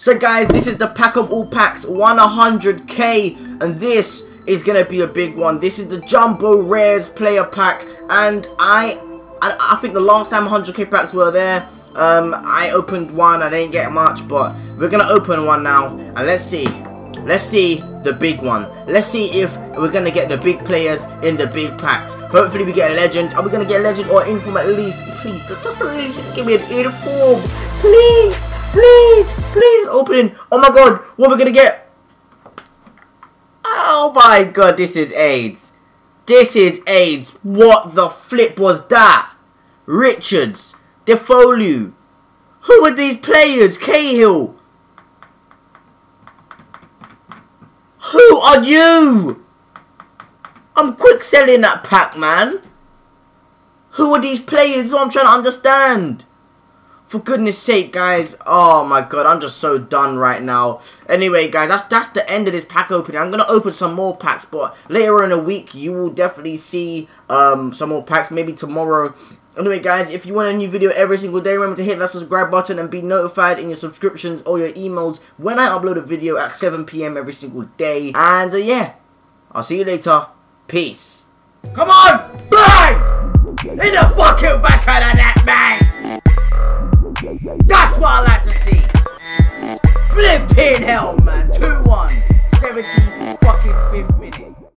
So guys, this is the pack of all packs, 100k, and this is gonna be a big one. This is the Jumbo Rares player pack, and I, I, I think the last time 100k packs were there, um, I opened one, I didn't get much, but we're gonna open one now, and let's see, let's see the big one. Let's see if we're gonna get the big players in the big packs. Hopefully we get a legend. Are we gonna get a legend or inform at least? Please, just a legend. Give me an inform, please. Please, please open. Oh my god, what are we gonna get? Oh my god, this is AIDS. This is AIDS. What the flip was that? Richards, Defoe. Who are these players? Cahill. Who are you? I'm quick selling that pack, man. Who are these players? what I'm trying to understand. For goodness sake, guys. Oh my god, I'm just so done right now. Anyway, guys, that's that's the end of this pack opening. I'm going to open some more packs, but later in the week, you will definitely see um, some more packs. Maybe tomorrow. Anyway, guys, if you want a new video every single day, remember to hit that subscribe button and be notified in your subscriptions or your emails when I upload a video at 7pm every single day. And, uh, yeah, I'll see you later. Peace. Come on! Bang! In the fucking back